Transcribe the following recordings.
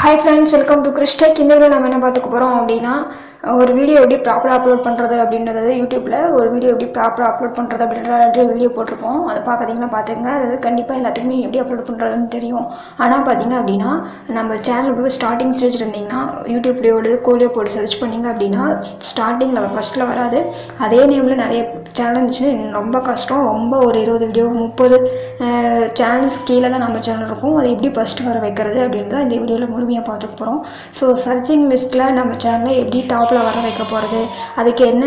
Hi friends welcome to கிறிஸ்டெக் இந்த video நம்ம என்ன பார்த்துக்க போகிறோம் அப்படின்னா ஒரு வீடியோ எப்படி ப்ராப்பராக அப்லோட் பண்ணுறது அப்படின்றது யூடியூப்பில் ஒரு வீடியோ எப்படி ப்ராப்பராக அப்லோட் பண்ணுறது அப்படின்ற வீடியோ போட்டிருப்போம் அதை பார்க்குறீங்கன்னா பார்த்துங்க அது கண்டிப்பாக எல்லாத்துக்குமே எப்படி அப்லோட் பண்ணுறதுன்னு தெரியும். ஆனால் பார்த்தீங்க அப்படின்னா நம்ம சேனல் போய் ஸ்டார்டிங் ஸ்டேஜ் இருந்தீங்கன்னா யூடியூப்லேயோடு கோலியோ போட்டு சர்ச் பண்ணிங்க அப்படின்னா ஸ்டார்டிங்கில் ஃபஸ்ட்டில் வராது. அதே நேமில் நிறைய சேனல் இருந்துச்சுன்னா ரொம்ப கஷ்டம். ரொம்ப ஒரு இருபது வீடியோ முப்பது சேனல்ஸ் கீழே தான் நம்ம சேனல் இருக்கும். அதை எப்படி ஃபஸ்ட்டு வர வைக்கிறது அப்படின்றத இந்த வீடியோவில் முழுமையாக பார்த்துக்க போகிறோம் ஸோ சர்ச்சிங் லிஸ்ட்டில் நம்ம சேனலை எப்படி டாப் டாப்பில் வர வைக்க போகிறது அதுக்கு என்ன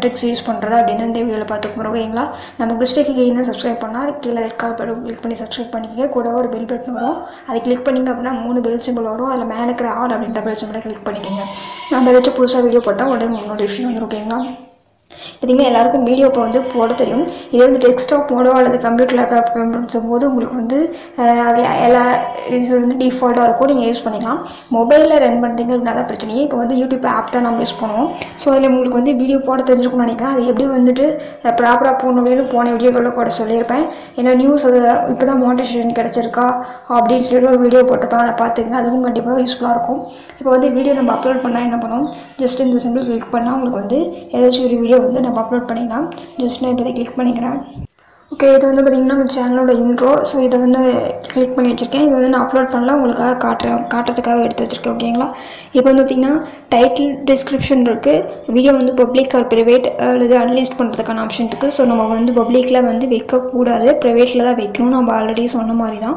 ட்ரிக்ஸ் யூஸ் பண்ணுறது அப்படின்னு இந்த வீடியோவில் பார்த்துக்க போகிறோம் ஓகேங்களா? நம்ம கிறிஸ்டேக்கு இன்னும் சப்ஸ்கிரைப் பண்ணால் கீழே ரெட் கால் பட்டன் கிளிக் பண்ணி சப்ஸ்கிரைப் பண்ணிக்கங்க. கூட ஒரு பெல் பட்டன் வரும். அதை கிளிக் பண்ணிங்க அப்படின்னா மூணு பெல் சிம்பிள் வரும். அதில் மேலே இருக்கிற ஆல் அப்படின்ற பெல் சிம்பிளை கிளிக் பண்ணிக்கோங்க. நம்ம ஏதாச்சும் புதுசாக வீடியோ போட்டால் உடனே உங்களோட இஷ்யூ வந்துடும் ஓகேங்களா? பார்த்தீங்கன்னா எல்லாருக்கும் வீடியோ இப்போ வந்து போட தெரியும். இதே வந்து டெஸ்க்டாப் மோடோ அல்லது கம்ப்யூட்டர் லேப்டாப் பயன்படுத்தும் போது உங்களுக்கு வந்து அதில் எல்லா இது வந்து டிஃபால்ட்டாக இருக்கும். நீங்கள் யூஸ் பண்ணிக்கலாம். மொபைலில் ரன் பண்ணுறீங்க அப்படின்னா தான் பிரச்சனையே. இப்போ வந்து யூடியூப் ஆப் தான் நம்ம யூஸ் பண்ணுவோம். ஸோ அதில் உங்களுக்கு வந்து வீடியோ போட தெரிஞ்சுக்கணும்னு நினைக்கிறேன். அது எப்படி வந்துட்டு ப்ராப்பராக போகணும் அப்படின்னு போன வீடியோக்களில் கூட சொல்லியிருப்பேன். ஏன்னா நியூஸ் அது இப்போ தான் மோட்டிவேஷன் கிடச்சிருக்கா அப்படின்னு சொல்லிட்டு ஒரு வீடியோ போட்டிருப்பேன். அதை பார்த்துங்க அதுவும் கண்டிப்பாக யூஸ்ஃபுல்லாக இருக்கும். இப்போ வந்து வீடியோ நம்ம அப்லோட் பண்ணால் என்ன பண்ணுவோம்? ஜஸ்ட் இந்த சிம்பிள் கிளிக் பண்ணால் உங்களுக்கு வந்து ஏதாச்சும் ஒரு வீடியோ வந்து நம்ம அப்லோட் பண்ணிக்கலாம் ஜஸ்ட் நான் இப்போதை கிளிக் பண்ணிக்கிறேன். ஓகே இது வந்து பார்த்திங்கன்னா நம்ம சேனலோட இன்ட்ரோ ஸோ இதை வந்து கிளிக் பண்ணி வச்சுருக்கேன். இது வந்து நான் அப்லோட் பண்ணல. உங்களுக்காக காட்டுறேன். காட்டுறதுக்காக எடுத்து வச்சுருக்கேன் ஓகேங்களா இப்போ வந்து பார்த்திங்கன்னா டைட்டில் டிஸ்கிரிப்ஷன் இருக்குது வீடியோ வந்து பப்ளிக் ஆர் ப்ரைவேட் அல்லது அன்லிஸ்ட் பண்ணுறதுக்கான ஆப்ஷன் இருக்குது ஸோ நம்ம வந்து பப்ளிக்கில் வந்து வைக்கக்கூடாது. ப்ரைவேட்டில் தான் வைக்கணும் நம்ம ஆல்ரெடி சொன்ன மாதிரி தான்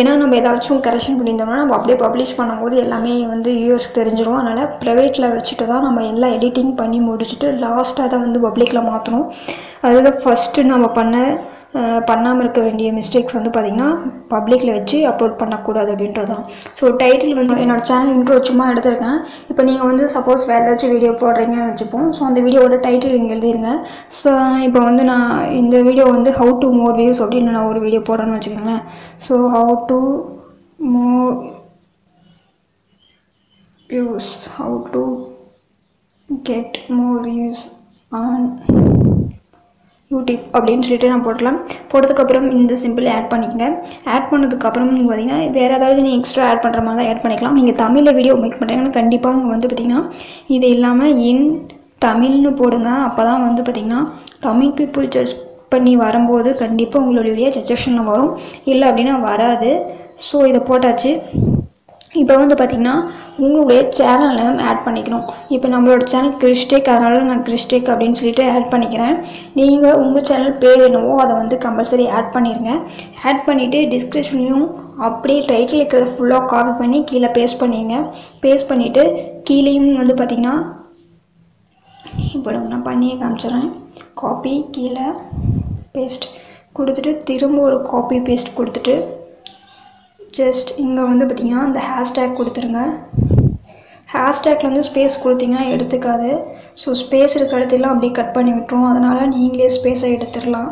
ஏன்னா நம்ம ஏதாச்சும் கரெக்ஷன் பண்ணியிருந்தோம்னா நம்ம அப்படியே பப்ளிஷ் பண்ணும்போது எல்லாமே வந்து வியூவர்ஸ் தெரிஞ்சிடும் அதனால் ப்ரைவேட்டில் வச்சுட்டு தான் நம்ம எல்லாம் எடிட்டிங் பண்ணி முடிச்சுட்டு லாஸ்ட்டாக தான் வந்து பப்ளிக்கில் மாற்றணும் அதுதான் ஃபஸ்ட்டு நம்ம பண்ண பண்ணாமல் இருக்க வேண்டிய மிஸ்டேக்ஸ் வந்து பார்த்திங்கன்னா பப்ளிக்கில் வச்சு அப்லோட் பண்ணக்கூடாது அப்படின்றது தான் ஸோ டைட்டில் வந்து என்னோடய சேனல் இன்ட்ரோ சும்மா எடுத்திருக்கேன். இப்போ நீங்கள் வந்து சப்போஸ் வேறு ஏதாச்சும் வீடியோ போடுறீங்கன்னு வச்சுப்போம். ஸோ அந்த வீடியோவோட டைட்டில் இங்கே எழுதிருங்க. ஸோ இப்போ வந்து நான் இந்த வீடியோ வந்து ஹவு டு மோர் வியூஸ் அப்படின்னு நான் ஒரு வீடியோ போடுறேன்னு வச்சுக்கோங்களேன். So how to more views how to get more views on YouTube அப்படின்னு சொல்லிட்டு நான் போடலாம். போட்டதுக்கப்புறம் இந்த சிம்பிள் ஆட் பண்ணிக்கங்க. ஆட் பண்ணதுக்கப்புறம் நீங்கள் பார்த்தீங்கன்னா வேறு ஏதாவது நீங்கள் எக்ஸ்ட்ரா ஆட் பண்ணுற மாதிரி தான் ஆட் பண்ணிக்கலாம். நீங்கள் தமிழில் வீடியோ மேக் பண்ணுறீங்கன்னா கண்டிப்பாக இங்கே வந்து பார்த்திங்கன்னா இது இல்லாமல் இன் தமிழ்னு போடுங்க. அப்போ தான் வந்து பார்த்திங்கன்னா தமிழ் பீப்புள் சர்ச் பண்ணி வரும்போது கண்டிப்பாக உங்களுடைய சஜஷனில் வரும். இல்லை அப்படின்னா வராது. ஸோ இதை போட்டாச்சு. இப்போ வந்து பார்த்திங்கன்னா உங்களுடைய சேனலையும் ஆட் பண்ணிக்கணும். இப்போ நம்மளோட சேனல் கிறிஸ்டேக் அதனால் நான் கிறிஸ்டேக் அப்படின்னு சொல்லிட்டு ஆட் பண்ணிக்கிறேன். நீங்கள் உங்கள் சேனல் பேர் என்னவோ அதை வந்து கம்பல்சரி ஆட் பண்ணிடுங்க ஆட் பண்ணிவிட்டு டிஸ்கிரிப்ஷன்லையும் அப்படியே டைட்டில் இருக்கிறத ஃபுல்லாக காப்பி பண்ணி கீழே பேஸ்ட் பண்ணிடுங்க பேஸ்ட் பண்ணிவிட்டு கீழேயும் வந்து பார்த்திங்கன்னா இப்போ நான் பண்ணியே காமிச்சிடுறேன். காப்பி கீழே பேஸ்ட் கொடுத்துட்டு திரும்ப ஒரு காப்பி பேஸ்ட் கொடுத்துட்டு ஜஸ்ட் இங்கே வந்து பார்த்திங்கன்னா அந்த ஹேஷ்டேக் கொடுத்துருங்க. ஹேஷ்டேக்கில் வந்து ஸ்பேஸ் கொடுத்தீங்கன்னா எடுத்துக்காது. ஸோ ஸ்பேஸ் இருக்கிற இடத்துலாம் அப்படியே கட் பண்ணி விட்டுரும். அதனால் நீங்களே ஸ்பேஸை எடுத்துடலாம்.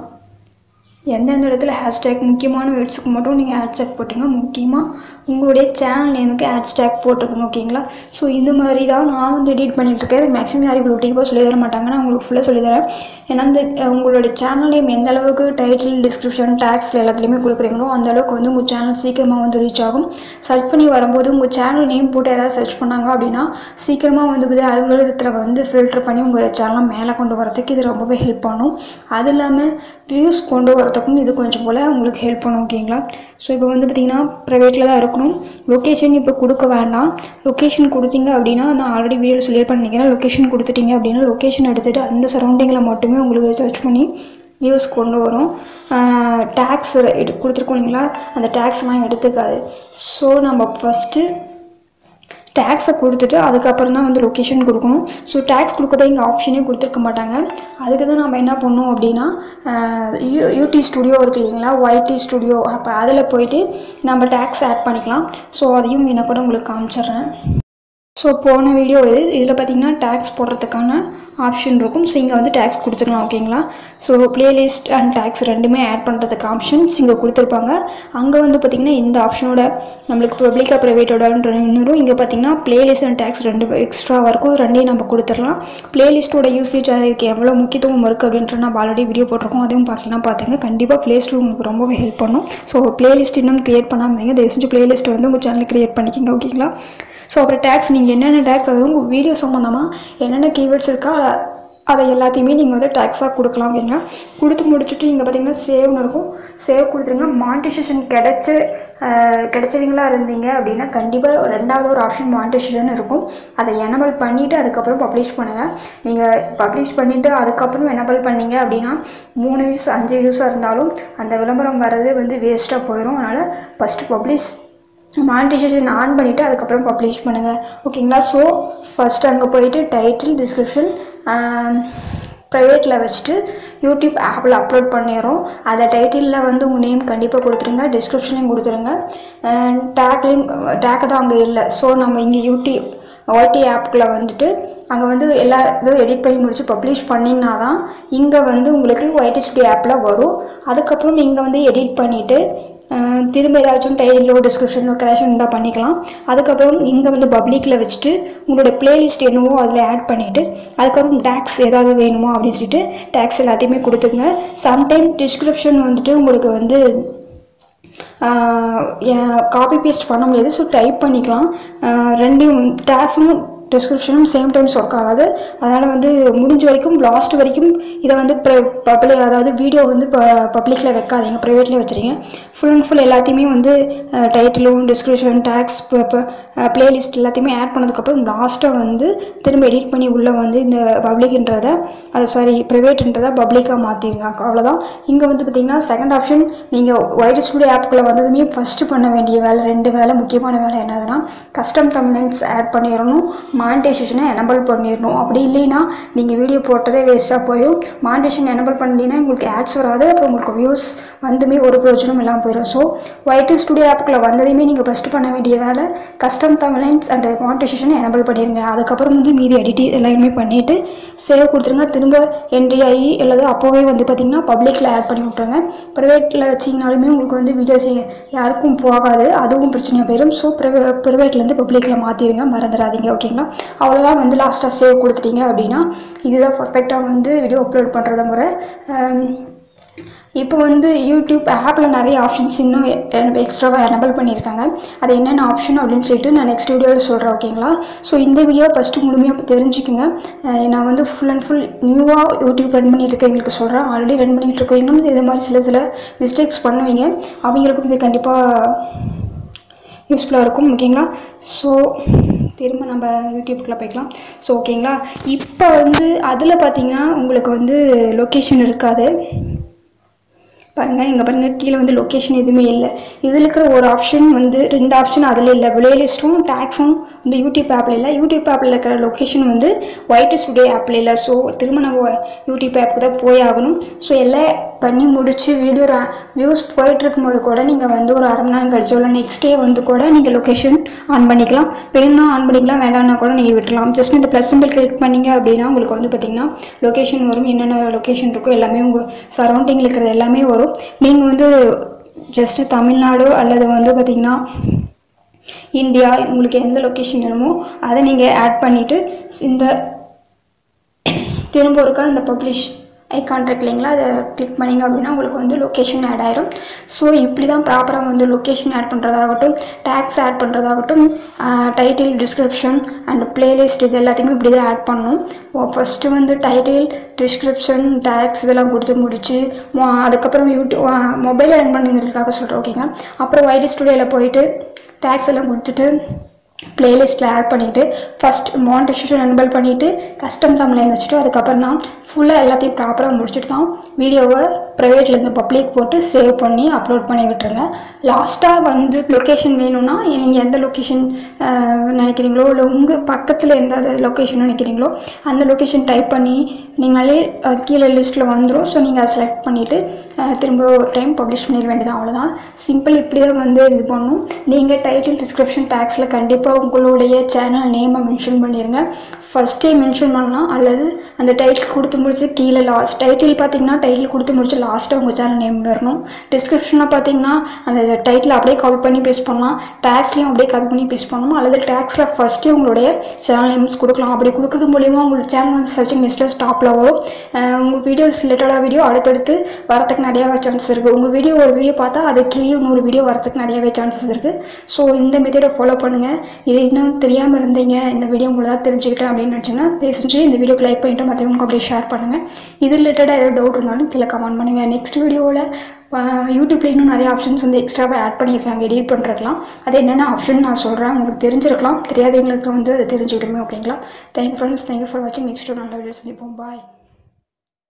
எந்தெந்த இடத்துல ஹேஷ்டேக் முக்கியமான வேர்ட்ஸுக்கு மட்டும் நீங்கள் ஹேஷ்டேக் போட்டுங்க முக்கியமாக உங்களுடைய சேனல் நேமுக்கு ஹேஷ்டேக் போட்டுக்கோங்க ஓகேங்களா ஸோ இந்த மாதிரி தான் நான் வந்து எடிட் பண்ணிகிட்ருக்கேன் மேக்ஸிமம் யாரும் இவ்வளோ டீப்பாக சொல்லி தர மாட்டாங்க. நான் உங்களுக்கு ஃபுல்லாக சொல்லித்தரேன் ஏன்னா இந்த உங்களோட சேனல் நேம் எந்த அளவுக்கு டைட்டில் டிஸ்கிரிப்ஷன் டேக்ஸ் எல்லாத்துலேயுமே கொடுக்குறீங்களோ அந்த அளவுக்கு வந்து உங்கள் சேனல் சீக்கிரமாக வந்து ரீச் ஆகும். சர்ச் பண்ணி வரும்போது உங்கள் சேனல் நேம் போட்டு யாராவது சர்ச் பண்ணாங்க அப்படின்னா சீக்கிரமாக வந்து அலுவலகத்தில் வந்து ஃபில்டர் பண்ணி உங்கள் சேனலை மேலே கொண்டு வரதுக்கு இது ரொம்பவே ஹெல்ப் பண்ணும். அது இல்லாமல் வியூஸ் கொண்டு போகிறதுக்கும் இது கொஞ்சம் போல் உங்களுக்கு ஹெல்ப் பண்ணும் ஓகேங்களா ஸோ இப்போ வந்து பார்த்திங்கன்னா ப்ரைவேட்டில் தான் இருக்கணும். லொக்கேஷன் இப்போ கொடுக்க வேண்டாம். லொக்கேஷன் கொடுத்தீங்க அப்படின்னா நான் ஆல்ரெடி வீடியோவில் சொல்லியிருப்பேன் நினைக்கிறேன். லொக்கேஷன் கொடுத்துட்டீங்க அப்படின்னா லொக்கேஷன் எடுத்துகிட்டு அந்த சரௌண்டிங்கில் மட்டுமே உங்களுக்கு சர்ச் பண்ணி வியூஸ் கொண்டு வரும். டேக்ஸ் எடு கொடுத்துருக்கோம் இல்லைங்களா? அந்த டேக்ஸ்லாம் எடுத்துக்காது. ஸோ நம்ம ஃபஸ்ட்டு டேக்ஸை கொடுத்துட்டு அதுக்கப்புறம் தான் வந்து லொக்கேஷன் கொடுக்கணும். ஸோ டேக்ஸ் கொடுக்கறத இங்கே ஆப்ஷனே கொடுத்துருக்க மாட்டாங்க. அதுக்கு தான் நம்ம என்ன பண்ணோம் அப்படின்னா யூ யூடி ஸ்டுடியோ இருக்குது இல்லைங்களா? ஒய்டி ஸ்டுடியோ அப்போ அதில் போயிட்டு நம்ம டேக்ஸ் ஆட் பண்ணிக்கலாம். ஸோ அதையும் என்ன கூட உங்களுக்கு காமிச்சிட்றேன். ஸோ போன வீடியோ இது. இதில் பார்த்தீங்கன்னா டேக்ஸ் போடுறதுக்கான ஆப்ஷன் இருக்கும். ஸோ இங்கே வந்து டேக்ஸ் கொடுத்துக்கலாம் ஓகேங்களா ஸோ பிளேலிஸ்ட் அண்ட் டேக்ஸ் ரெண்டுமே ஆட் பண்ணுறதுக்கு ஆப்ஷன்ஸ் இங்கே கொடுத்துருப்பாங்க. அங்கே வந்து பார்த்திங்கன்னா இந்த ஆப்ஷனோட நம்மளுக்கு பப்ளிக்காக ப்ரைவேட்டோட இன்னும் இங்கே பார்த்தீங்கன்னா பிளேலிஸ்ட் அண்ட் டேக்ஸ் ரெண்டு எக்ஸ்ட்ராவாக இருக்கும் ரெண்டையும் நம்ம கொடுத்துடலாம். பிளேலிஸ்ட்டோட யூசேஜ் அதுக்கு எவ்வளோ முக்கியத்துவம் இருக்குது அப்படின்ற நம்ம ஆல்ரெடி வீடியோ போட்டிருக்கோம். அதையும் பார்க்கலாம் பார்த்துங்க கண்டிப்பாக ப்ளே ஸ்டோர் உங்களுக்கு ரொம்பவே ஹெல்ப் பண்ணும். ஸோ பிளேலிஸ்ட் இன்னும் க்ரியேட் பண்ணாமல் இருந்தீங்க. தயவு செஞ்சு பிளேலிஸ்ட் வந்து உங்கள் சேனலில் க்ரியேட் பண்ணிக்கிங்க ஓகேங்களா ஸோ அப்புறம் டேக்ஸ் நீங்கள் என்னென்ன டேக்ஸ் அதுவும் உங்கள் வீடியோ சம்மந்தமாக என்னென்ன கீவேர்ட்ஸ் இருக்கா அதை எல்லாத்தையுமே நீங்கள் வந்து டேக்ஸாக கொடுக்கலாம் அப்படிங்க கொடுத்து முடிச்சுட்டு இங்கே பார்த்தீங்கன்னா சேவ்னு இருக்கும். சேவ் கொடுத்துருங்க. மானிட்டைசேஷன் கிடச்சி கிடச்சவங்களா இருந்தீங்க அப்படின்னா கண்டிப்பாக ரெண்டாவது ஒரு ஆப்ஷன் மானிட்டைசேஷன் இருக்கும். அதை எனபிள் பண்ணிவிட்டு அதுக்கப்புறம் பப்ளிஷ் பண்ணுங்கள் நீங்கள் பப்ளிஷ் பண்ணிவிட்டு அதுக்கப்புறம் எனபிள் பண்ணீங்க அப்படின்னா மூணு வியூஸ் அஞ்சு வியூஸாக இருந்தாலும் அந்த விளம்பரம் வர்றது வந்து வேஸ்ட்டாக போயிடும் அதனால் ஃபஸ்ட்டு பப்ளிஷ் மானிட்டைசேஷன் ஆன் பண்ணிவிட்டு அதுக்கப்புறம் பப்ளிஷ் பண்ணுங்கள் ஓகேங்களா ஸோ ஃபஸ்ட்டு அங்கே போயிட்டு டைட்டில் டிஸ்கிரிப்ஷன் ப்ரைவேட்டில் வச்சுட்டு யூடியூப் ஆப்பில் அப்லோட் பண்ணிடுறோம். அதை டைட்டிலில் வந்து உங்கள் நேம் கண்டிப்பாக கொடுத்துருங்க. டிஸ்கிரிப்ஷனையும் கொடுத்துருங்க. டேக்லேயும் டேக் தான் அங்கே இல்லை. ஸோ நம்ம இங்கே யூடியூப் ஒய்டி ஆப்புக்குள்ளே வந்துட்டு அங்கே வந்து எல்லா இதுவும் எடிட் பண்ணி முடிச்சு பப்ளிஷ் பண்ணிங்கன்னா தான் இங்கே வந்து உங்களுக்கு ஒய்டி ஸ்டுடியோ ஆப்பில் வரும். அதுக்கப்புறம் நீங்கள் வந்து எடிட் பண்ணிவிட்டு திரும்ப ஏதாச்சும் டைட்டிலோ டிஸ்கிரிப்ஷனோ கிராஷன் இருந்தால் பண்ணிக்கலாம். அதுக்கப்புறம் இங்கே வந்து பப்ளிக்கில் வச்சுட்டு உங்களோட பிளேலிஸ்ட் என்னவோ அதில் ஆட் பண்ணிவிட்டு அதுக்கப்புறம் டேக்ஸ் ஏதாவது வேணுமோ அப்படின்னு சொல்லிட்டு டேக்ஸ் எல்லாத்தையுமே கொடுத்துங்க சம்டைம் டிஸ்கிரிப்ஷன் வந்துட்டு உங்களுக்கு வந்து காப்பி பேஸ்ட் பண்ண முடியாது. ஸோ டைப் பண்ணிக்கலாம். ரெண்டையும் டேக்ஸும் டிஸ்கிரிப்ஷனும் சேம் டைம்ஸ் ஒர்க் ஆகாது. அதனால் வந்து முடிஞ்ச வரைக்கும் லாஸ்ட் வரைக்கும் இதை வந்து பப்ளிக் அதாவது வீடியோ வந்து இப்போ பப்ளிக்கில் வைக்காதீங்க. ப்ரைவேட்லேயே வச்சுருங்க. ஃபுல் அண்ட் ஃபுல் எல்லாத்தையுமே வந்து டைட்டிலும் டிஸ்கிரிப்ஷன் டேக்ஸ் ப்ளேலிஸ்ட் எல்லாத்தையுமே ஆட் பண்ணதுக்கப்புறம் லாஸ்ட்டாக வந்து திரும்ப எடிட் பண்ணி உள்ளே வந்து இந்த பப்ளிக்ன்றதை அது சாரி ப்ரைவேட்ன்றதை பப்ளிக்காக மாற்றிடுங்க அவ்வளோதான் இங்கே வந்து பார்த்திங்கன்னா செகண்ட் ஆப்ஷன் நீங்கள் ஒயிட் ஸ்டூடியோ ஆப்புக்குள்ளே வந்ததுமே ஃபஸ்ட்டு பண்ண வேண்டிய வேலை ரெண்டு வேலை முக்கியமான வேலை என்னதுன்னா கஸ்டம் தமிழ்ஸ் ஆட் பண்ணிடணும். மானிட்டைசேஷனை எனபிள் பண்ணிடணும். அப்படி இல்லைன்னா நீங்கள் வீடியோ போட்டதே வேஸ்ட்டாக போயிடும் மானிட்டேஷன் எனபிள் பண்ணலைன்னா உங்களுக்கு ஆட்ஸ் வராது. அப்புறம் உங்களுக்கு வியூஸ் வந்துமே ஒரு பிரயோஜனம் இல்லாமல் போயிடும் ஸோ ஒயிட் ஸ்டுடியோ ஆப்புக்குள்ளே வந்ததையுமே நீங்கள் ஃபஸ்ட்டு பண்ண வேண்டிய வேலை கஸ்டம் தமிழ்லைன்ஸ் அண்ட் மானிட்டைசேஷனை எனபிள் பண்ணிடுங்க அதுக்கப்புறம் வந்து மீதி எடிட்டி எல்லாமே பண்ணிவிட்டு சேவ் கொடுத்துருங்க. திரும்ப என்ட்ரி ஆகி அல்லது அப்போவே வந்து பார்த்திங்கன்னா பப்ளிக்கில் ஆட் பண்ணி விட்ருங்க ப்ரைவேட்டில் வச்சிங்கனாலுமே உங்களுக்கு வந்து வீடியோஸ் யாருக்கும் போகாது. அதுவும் பிரச்சனையாக போயிடும் ஸோ ப்ரைவே ப்ரைவேட்லேருந்து பப்ளிக்கில் மாற்றிடுங்க மறந்துடாதீங்க ஓகேங்களா அவ்வளோதான் வந்து லாஸ்ட்டாக சேவ் கொடுத்துட்டீங்க அப்படின்னா இதுதான் பர்ஃபெக்டாக வந்து வீடியோ அப்லோட் பண்ணுறத முறை. இப்போ வந்து யூடியூப் ஆப்பில் நிறைய ஆப்ஷன்ஸ் இன்னும் எக்ஸ்ட்ராவாக எனபிள் பண்ணியிருக்காங்க. அது என்னென்ன ஆப்ஷன் அப்படின்னு சொல்லிட்டு நான் நெக்ஸ்ட் வீடியோவில் சொல்கிறேன் ஓகேங்களா ஸோ இந்த வீடியோ ஃபஸ்ட்டு முழுமையாக தெரிஞ்சுக்கோங்க. நான் வந்து ஃபுல் அண்ட் ஃபுல் நியூவாக யூடியூப் ரன் பண்ணிட்டு இருக்கவங்களுக்கு சொல்கிறேன் ஆல்ரெடி ரன் பண்ணிகிட்டு இருக்கவங்களும் இது மாதிரி சில சில மிஸ்டேக்ஸ் பண்ணுவீங்க. அவங்களுக்கும் இது கண்டிப்பாக யூஸ்ஃபுல்லாக இருக்கும் ஓகேங்களா ஸோ திரும்ப நம்ம யூடியூப்குள்ளே போய்க்கலாம். ஸோ ஓகேங்களா இப்போ வந்து அதில் பார்த்தீங்கன்னா உங்களுக்கு வந்து லொக்கேஷன் இருக்காது. பாருங்கள் இங்கே பாருங்கள் கீழே வந்து லொக்கேஷன் எதுவுமே இல்லை. இதில் இருக்கிற ஒரு ஆப்ஷன் வந்து ரெண்டு ஆப்ஷன் அதில் இல்லை. பிளேலிஸ்ட்டும் டேக்ஸும் இந்த யூடியூப் ஆப்பில் இல்லை. யூடியூப் ஆப்பில் இருக்கிற லொக்கேஷன் வந்து ஒயிட் ஸ்டுடியோ ஆப்பில் இல்லை. ஸோ திரும்ப நம்ம யூடியூப் ஆப்புக்கு தான் போய் ஆகணும். ஸோ எல்லாம் பண்ணி முடித்து வீடியோ வியூஸ் போயிட்டுருக்கும்போது கூட நீங்கள் வந்து ஒரு அரை மணி நேரம் கழிச்சோ இல்லை நெக்ஸ்ட் டே வந்து கூட நீங்கள் லொக்கேஷன் ஆன் பண்ணிக்கலாம். வேணும்னா ஆன் பண்ணிக்கலாம் வேண்டாம்னா கூட நீங்கள் விட்டுலாம். ஜஸ்ட் இந்த ப்ளஸ் சிம்பிள் கிளிக் பண்ணீங்க அப்படின்னா உங்களுக்கு வந்து பார்த்திங்கன்னா லொக்கேஷன் வரும். என்னென்ன லொக்கேஷன் இருக்கோ எல்லாமே உங்கள் சரௌண்டிங்கில் இருக்கிறது எல்லாமே வரும். நீங்கள் வந்து ஜஸ்ட்டு தமிழ்நாடு அல்லது வந்து பார்த்திங்கன்னா இந்தியா உங்களுக்கு எந்த லொக்கேஷன் வேணுமோ அதை நீங்கள் ஆட் பண்ணிவிட்டு இந்த திரும்ப ஒருக்கா இந்த பப்ளிஷ் ஐக்கான் இருக்கு இல்லைங்களா அதை கிளிக் பண்ணிங்க அப்படின்னா உங்களுக்கு வந்து லொக்கேஷன் ஆட் ஆயிரும். ஸோ இப்படி தான் ப்ராப்பராக வந்து லொக்கேஷன் ஆட் பண்ணுறதாகட்டும் டேக்ஸ் ஆட் பண்ணுறதாகட்டும் டைட்டில் டிஸ்கிரிப்ஷன் அண்ட் பிளேலிஸ்ட் இது எல்லாத்தையுமே இப்படி தான் ஆட் பண்ணணும் ஃபஸ்ட்டு வந்து டைட்டில் டிஸ்கிரிப்ஷன் டேக்ஸ் இதெல்லாம் கொடுத்து முடிச்சு அதுக்கப்புறம் யூடியூப் மொபைலில் ரன் பண்ணுங்கிறதுக்காக சொல்கிறேன் ஓகேங்க அப்புறம் வைடி ஸ்டுடியோவில் போயிட்டு டேக்ஸ் எல்லாம் கொடுத்துட்டு பிளேலிஸ்ட்டில் ஆட் பண்ணிவிட்டு ஃபஸ்ட் மானிட்டேஷன் எனபிள் பண்ணிவிட்டு கஸ்டம் தமிழ்லைன் வச்சுட்டு அதுக்கப்புறம் தான் ஃபுல்லாக எல்லாத்தையும் ப்ராப்பராக முடிச்சுட்டு தான் வீடியோவை ப்ரைவேட்லேருந்து பப்ளிக் போட்டு சேவ் பண்ணி அப்லோட் பண்ணி விட்டுருங்க. லாஸ்ட்டாக வந்து லொக்கேஷன் வேணும்னா நீங்கள் எந்த லொக்கேஷன் நினைக்கிறீங்களோ இல்லை உங்கள் பக்கத்தில் எந்த லொக்கேஷன் நினைக்கிறீங்களோ அந்த லொக்கேஷன் டைப் பண்ணி நீங்களே கீழே லிஸ்ட்டில் வந்துடும் ஸோ நீங்கள் அதை செலக்ட் பண்ணிவிட்டு திரும்ப ஒரு டைம் பப்ளிஷ் பண்ணிட வேண்டியது அவ்வளோதான் சிம்பிள் இப்படி தான் வந்து இது பண்ணணும் நீங்கள் டைட்டில் டிஸ்கிரிப்ஷன் டேக்ஸில் கண்டிப்பாக கண்டிப்பாக உங்களுடைய சேனல் நேமை மென்ஷன் பண்ணிடுங்க ஃபஸ்ட்டே மென்ஷன் பண்ணலாம். அல்லது அந்த டைட்டில் கொடுத்து முடிச்சு கீழே லாஸ்ட் டைட்டில் பார்த்தீங்கன்னா டைட்டில் கொடுத்து முடிச்சு லாஸ்ட்டாக உங்கள் சேனல் நேம் வரணும். டிஸ்கிரிப்ஷனில் பார்த்தீங்கன்னா அந்த டைட்டில் அப்படியே காப்பி பண்ணி பேஸ்ட் பண்ணலாம். டேக்ஸ்லையும் அப்படியே காப்பி பண்ணி பேஸ்ட் பண்ணணும். அல்லது டேக்ஸில் ஃபஸ்ட்டே உங்களுடைய சேனல் நேம்ஸ் கொடுக்கலாம். அப்படி கொடுக்குறது மூலிமா உங்களுக்கு சேனல் வந்து சர்ச்சிங் லிஸ்ட்டில் ஸ்டாப்பில் வரும். உங்கள் வீடியோஸ் ரிலேட்டடாக வீடியோ அடுத்தடுத்து வரத்துக்கு நிறையாவே சான்சஸ் இருக்குது உங்கள் வீடியோ ஒரு வீடியோ பார்த்தா அது கீழே இன்னொரு வீடியோ வரத்துக்கு நிறையவே சான்சஸ் இருக்குது ஸோ இந்த மெத்தடை ஃபாலோ பண்ணுங்கள் இது இன்னும் தெரியாமல் இருந்தீங்க இந்த வீடியோ உங்களை தெரிஞ்சுக்கிட்டேன் அப்படின்னு நினச்சிங்கன்னா தயவு செஞ்சு இந்த வீடியோக்கு லைக் பண்ணிவிட்டு மற்றவங்களுக்கு அப்படியே ஷேர் பண்ணுங்கள் இது ரிலேட்டடாக ஏதாவது டவுட் இருந்தாலும் கீழே கமெண்ட் பண்ணி பண்ணுங்கள் நெக்ஸ்ட் வீடியோவில் யூடியூப்ல இன்னும் நிறைய ஆப்ஷன்ஸ் வந்து எக்ஸ்ட்ராவாக ஆட் பண்ணியிருக்காங்க எடிட் பண்ணுறதுலாம் அது என்னென்ன ஆப்ஷன் நான் சொல்கிறேன் உங்களுக்கு தெரிஞ்சிருக்கலாம். தெரியாதவங்களுக்கு வந்து அது தெரிஞ்சுக்கிட்டுமே ஓகேங்களா thank you friends thank you for வாட்சிங் நெக்ஸ்ட் நல்ல வீடியோ சந்திப்போம். பாய்